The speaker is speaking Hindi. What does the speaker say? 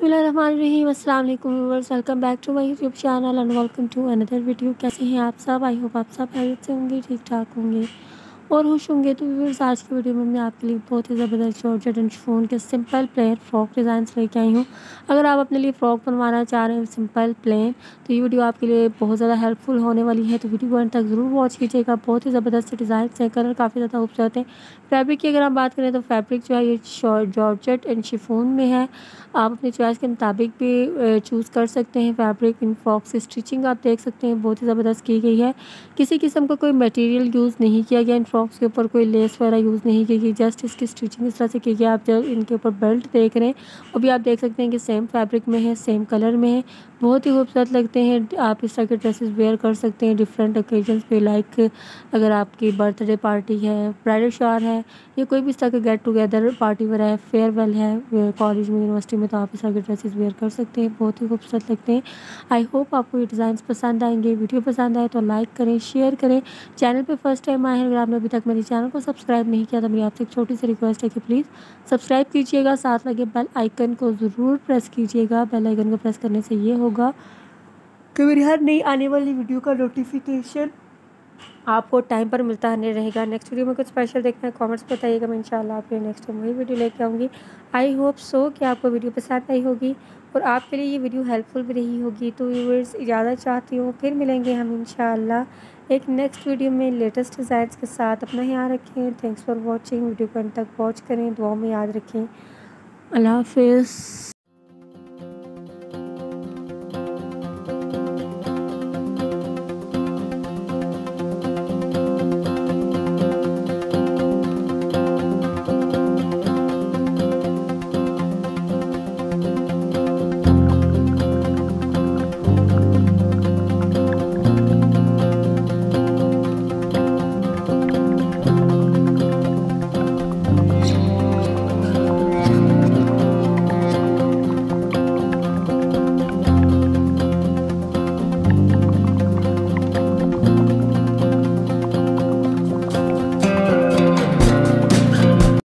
Viewers welcome back to my YouTube channel and welcome to another video. कैसे हैं आप सब? आई होप आप सब हेल्थ से होंगे ठीक ठाक होंगे। और खुश होंगे। तो व्यूवर्स आज की वीडियो में मैं आपके लिए बहुत ही ज़बरदस्त जॉर्जेट एंड फ़ोन के सिंपल प्लेन फ्रॉक डिज़ाइंस लेके आई हूँ। अगर आप अपने लिए फ़्रॉक बनवाना चाह रहे हैं सिंपल प्लेन तो ये वीडियो आपके लिए बहुत ज़्यादा हेल्पफुल होने वाली है। तो वीडियो को तक ज़रूर वॉच कीजिएगा। बहुत ही ज़बरदस्त डिज़ाइन हैं। कलर काफ़ी ज़्यादा खूबसूरत है। फैब्रिक की अगर आप बात करें तो फैब्रिक जो है, ये जॉर्जेट एंड शिफोन में है। आप अपनी चॉइस के मुताबिक भी चूज़ कर सकते हैं। फैब्रिक इन फ्रॉक से स्टिचिंग आप देख सकते हैं। बहुत ही ज़बरदस्त की गई है। किसी किस्म का कोई मटेरियल यूज़ नहीं किया गया इन फ्रॉक्स के ऊपर कोई लेस वगैरह यूज़ नहीं की गई जस्ट इसकी स्टिचिंग इस तरह से की गई। आप जब इनके ऊपर बेल्ट देख रहे हैं वो भी आप देख सकते हैं कि सेम फैब्रिक में है सेम कलर में है। बहुत ही खूबसूरत लगते हैं। आप इस तरह के ड्रेसेस वेयर कर सकते हैं डिफरेंट ओकेजन पे लाइक अगर आपकी बर्थडे पार्टी है ब्राइडल शार है, या कोई भी इस तरह का गेट टुगेदर पार्टी वगैरह है फेयरवेल है कॉलेज में यूनिवर्सिटी में तो आप इस तरह के ड्रेसेस वेयर कर सकते हैं। बहुत ही खूबसूरत लगते हैं। आई होप आपको ये डिज़ाइन पसंद आएँगे। वीडियो पसंद आए तो लाइक करें शेयर करें। चैनल पर फ़र्स्ट टाइम आए हैं, अगर आपने अभी तक मेरे चैनल को सब्सक्राइब नहीं किया तो मेरी आपसे एक छोटी सी रिक्वेस्ट है कि प्लीज़ सब्सक्राइब कीजिएगा, साथ लगे बेल आइकन को ज़रूर प्रेस कीजिएगा। बेल आइकन को प्रेस करने से ये होगा कि मेरी हर नई आने वाली वीडियो का नोटिफिकेशन आपको टाइम पर मिलता नहीं रहेगा। नेक्स्ट वीडियो में कुछ स्पेशल देखना है। कमेंट्स बताइएगा। मैं इंशाल्लाह आपके नेक्स्ट टाइम वही वीडियो लेके आऊँगी। आई होप सो कि आपको वीडियो पसंद आई होगी और आपके लिए ये वीडियो हेल्पफुल भी रही होगी। तो व्यूवर्स इजाज़त चाहती हूँ। फिर मिलेंगे हम इंशाल्लाह एक नेक्स्ट वीडियो में लेटेस्ट डिज़ाइन के साथ। अपना ध्यान रखें। थैंक्स फॉर वॉचिंग वीडियो को अंत तक वॉच करें। दुआ में याद रखें। अल्लाह हाफिज़।